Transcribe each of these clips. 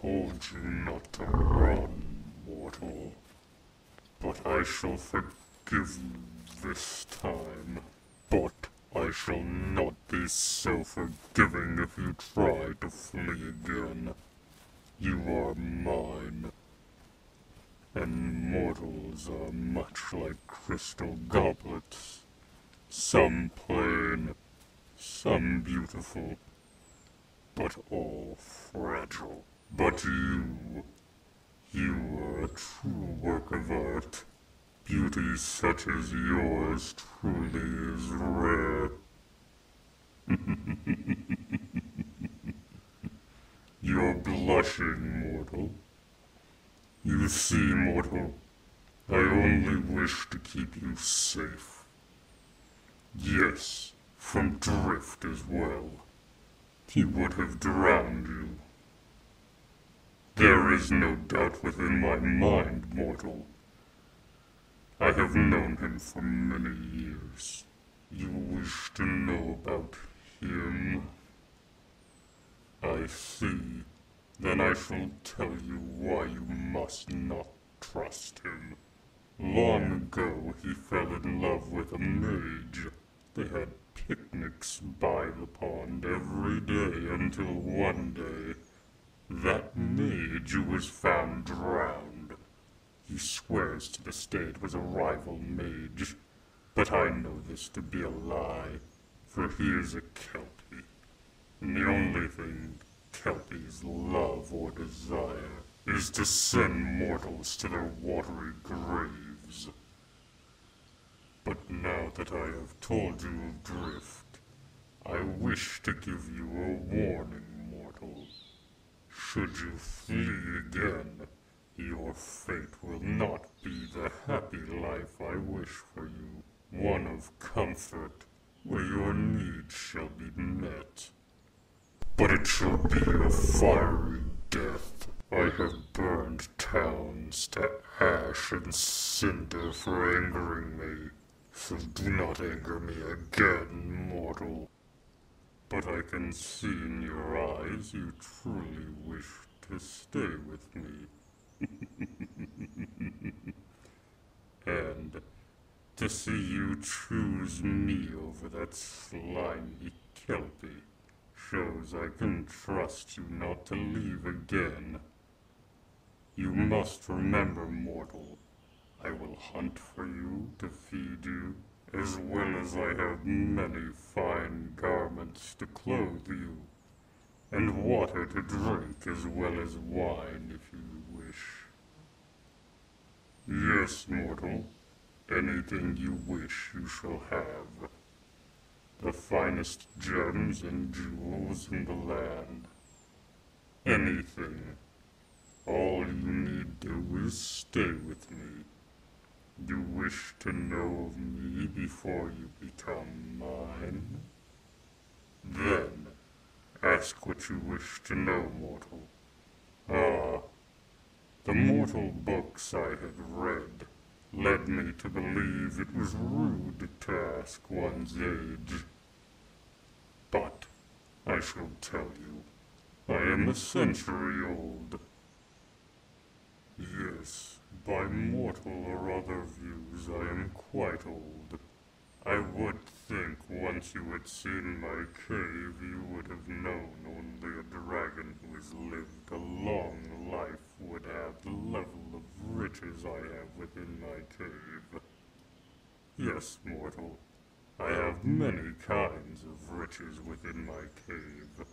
told you not to run, mortal. But I shall forgive this time. But I shall not be so forgiving if you try to flee again. You are mine. And mortals are much like crystal goblets. Some plain, some beautiful, but all fragile. But you, you are a true work of art. Beauty such as yours truly is rare. You're blushing, mortal. You see, mortal, I only wish to keep you safe. Yes, from drift as well. He would have drowned you. There is no doubt within my mind, mortal. I have known him for many years. You wish to know about him? I see. Then I shall tell you why you must not trust him. Long ago he fell in love with a mage. They had picnics by the pond every day until one day that mage who was found drowned. He swears to the state was a rival mage, but I know this to be a lie, for he is a Kelpie, and the only thing Kelpies love or desire is to send mortals to their watery graves. But now that I have told you of Drift, I wish to give you a warning. Should you flee again, your fate will not be the happy life I wish for you, one of comfort, where your needs shall be met. But it shall be a fiery death. I have burned towns to ash and cinder for angering me, so do not anger me again, mortal. But I can see in your eyes you truly wish to stay with me. and to see you choose me over that slimy Kelpie shows I can trust you not to leave again. You must remember, mortal, I will hunt for you to feed you, as well as I have many fine garments to clothe you, and water to drink as well as wine if you wish. Yes, mortal, anything you wish you shall have. The finest gems and jewels in the land. Anything. All you need do is stay wish to know of me before you become mine? Then, ask what you wish to know, mortal. Ah, the mortal books I had read led me to believe it was rude to ask one's age. But I shall tell you, I am a century old. Yes, by mortal or other views, I am quite old. I would think once you had seen my cave, you would have known only a dragon who has lived a long life would have the level of riches I have within my cave. Yes, mortal, I have many kinds of riches within my cave.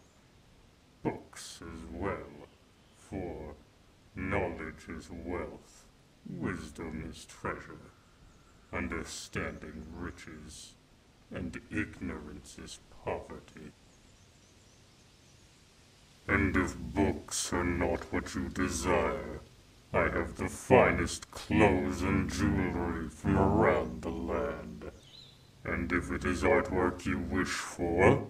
Books as well, for knowledge is wealth, wisdom is treasure, understanding riches, and ignorance is poverty. And if books are not what you desire, I have the finest clothes and jewelry from around the land. And if it is artwork you wish for,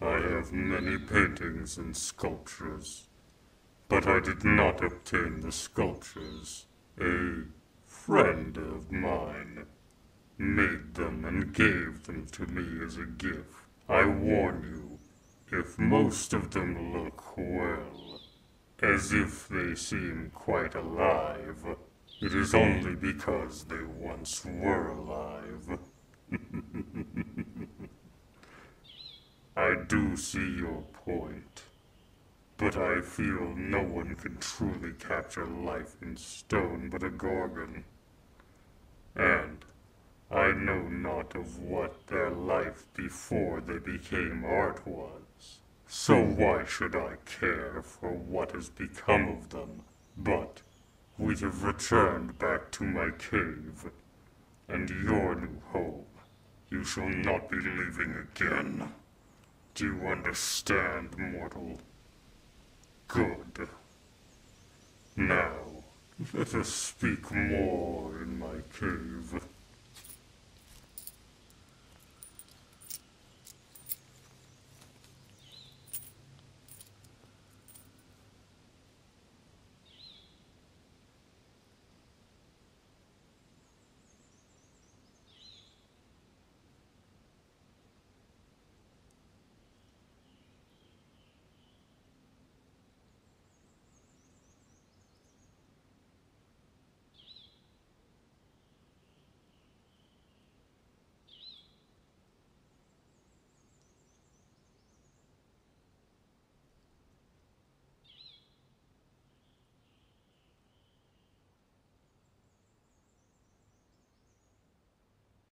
I have many paintings and sculptures. But I did not obtain the sculptures. A friend of mine made them and gave them to me as a gift. I warn you, if most of them look well, as if they seem quite alive. It is only because they once were alive. I do see your point, but I feel no one can truly capture life in stone but a Gorgon. And I know not of what their life before they became art was. So why should I care for what has become of them? But we have returned back to my cave, and your new home. You shall not be leaving again. Do you understand, mortal? Good. Now, let us speak more in my cave.